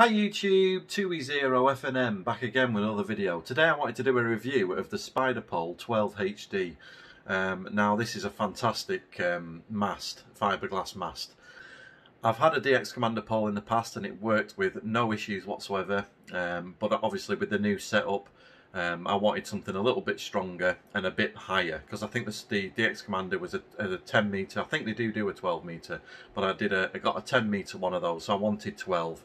Hi YouTube, 2E0FNM back again with another video. Today I wanted to do a review of the Spiderpole 12HD. Um, now this is a fantastic um, mast, fiberglass mast. I've had a DX Commander pole in the past and it worked with no issues whatsoever, um, but obviously with the new setup um, I wanted something a little bit stronger and a bit higher because I think this, the DX Commander was a, a 10 meter. I think they do do a 12 meter, but I did a I got a 10 meter one of those, so I wanted 12,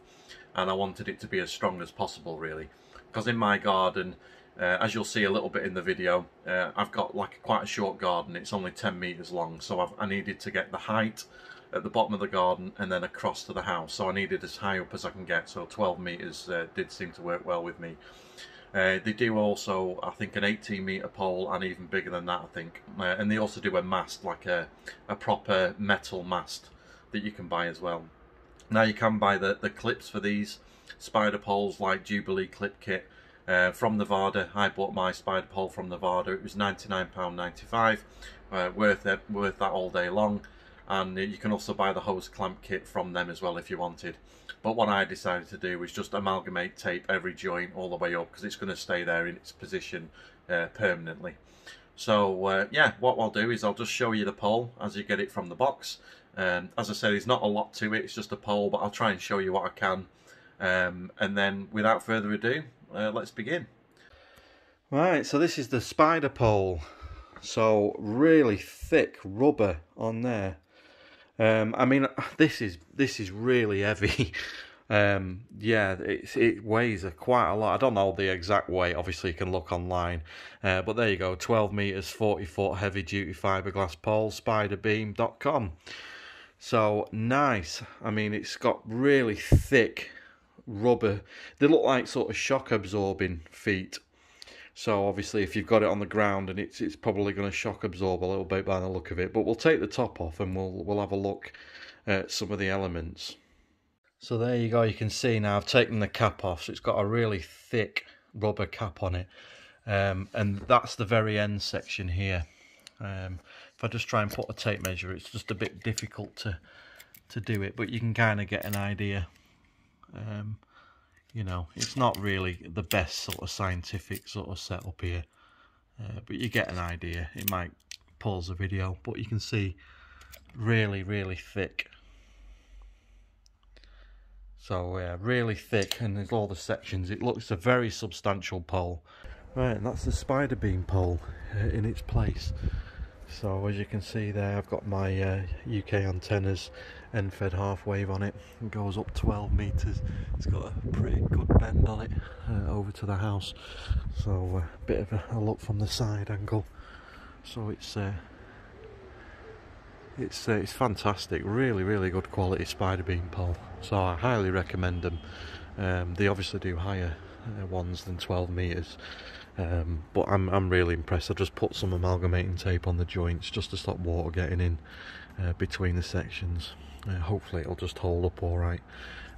and I wanted it to be as strong as possible, really, because in my garden. Uh, as you'll see a little bit in the video, uh, I've got like quite a short garden. It's only 10 meters long, so I've, I needed to get the height at the bottom of the garden and then across to the house. So I needed as high up as I can get. So 12 meters uh, did seem to work well with me. Uh, they do also, I think, an 18 metre pole and even bigger than that, I think. Uh, and they also do a mast, like a, a proper metal mast that you can buy as well. Now you can buy the, the clips for these Spiderpoles like Jubilee clip kit uh, from Nevada. I bought my Spiderpole from Nevada. It was £99.95, uh, worth, it, worth that all day long and you can also buy the hose clamp kit from them as well if you wanted but what I decided to do was just amalgamate tape every joint all the way up because it's going to stay there in its position uh, permanently so uh, yeah what I'll do is I'll just show you the pole as you get it from the box. Um, as I said there's not a lot to it it's just a pole but I'll try and show you what I can. Um, and then without further ado uh, let's begin. Right so this is the Spiderpole so really thick rubber on there. Um, I mean, this is this is really heavy. Um, yeah, it, it weighs a, quite a lot. I don't know the exact weight. Obviously, you can look online. Uh, but there you go, 12 meters, 40 foot heavy duty fiberglass pole, spiderbeam.com. So nice. I mean, it's got really thick rubber. They look like sort of shock absorbing feet. So obviously if you've got it on the ground and it's it's probably going to shock absorb a little bit by the look of it. But we'll take the top off and we'll we'll have a look at some of the elements. So there you go, you can see now I've taken the cap off, so it's got a really thick rubber cap on it. Um, and that's the very end section here. Um, if I just try and put a tape measure, it's just a bit difficult to to do it, but you can kind of get an idea. Um, you know, it's not really the best sort of scientific sort of setup here. Uh, but you get an idea. It might pause the video, but you can see really, really thick. So yeah, really thick, and there's all the sections. It looks a very substantial pole. Right, and that's the Spiderbeam pole uh, in its place. So as you can see there, I've got my uh, UK antennas end-fed half wave on it. It goes up 12 meters. It's got a pretty good bend on it uh, over to the house. So a uh, bit of a, a, look from the side angle. So it's uh, it's uh, it's fantastic. Really, really good quality Spiderbeam pole. So I highly recommend them. Um, they obviously do higher uh, ones than 12 meters. Um, but I'm I'm really impressed. I just put some amalgamating tape on the joints just to stop water getting in uh, between the sections. Uh, hopefully it'll just hold up all right,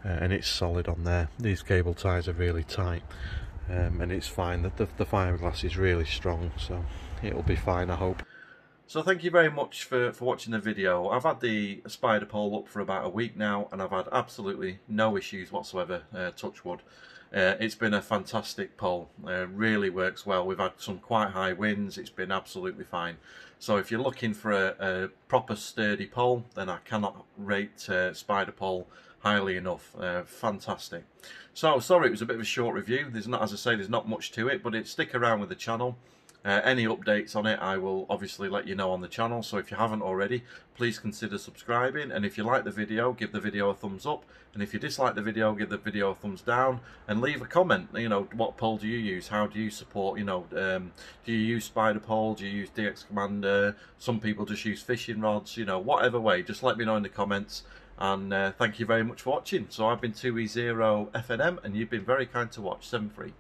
uh, and it's solid on there. These cable ties are really tight, um, and it's fine. The, the, the fiberglass is really strong, so it'll be fine. I hope. So thank you very much for, for watching the video. I've had the Spiderpole up for about a week now and I've had absolutely no issues whatsoever, uh, touch wood. Uh, it's been a fantastic pole, uh, really works well. We've had some quite high winds, it's been absolutely fine. So if you're looking for a, a proper sturdy pole, then I cannot rate uh, Spiderpole highly enough. Uh, fantastic. So sorry it was a bit of a short review. There's not, as I say, there's not much to it, but it stick around with the channel. Uh, any updates on it, I will obviously let you know on the channel. So if you haven't already, please consider subscribing. And if you like the video, give the video a thumbs up. And if you dislike the video, give the video a thumbs down. And leave a comment. You know, what pole do you use? How do you support, you know, um, do you use Spiderpole? Do you use DX Commander? Some people just use fishing rods. You know, whatever way, just let me know in the comments. And uh, thank you very much for watching. So I've been 2E0FNM and you've been very kind to watch. 7 free.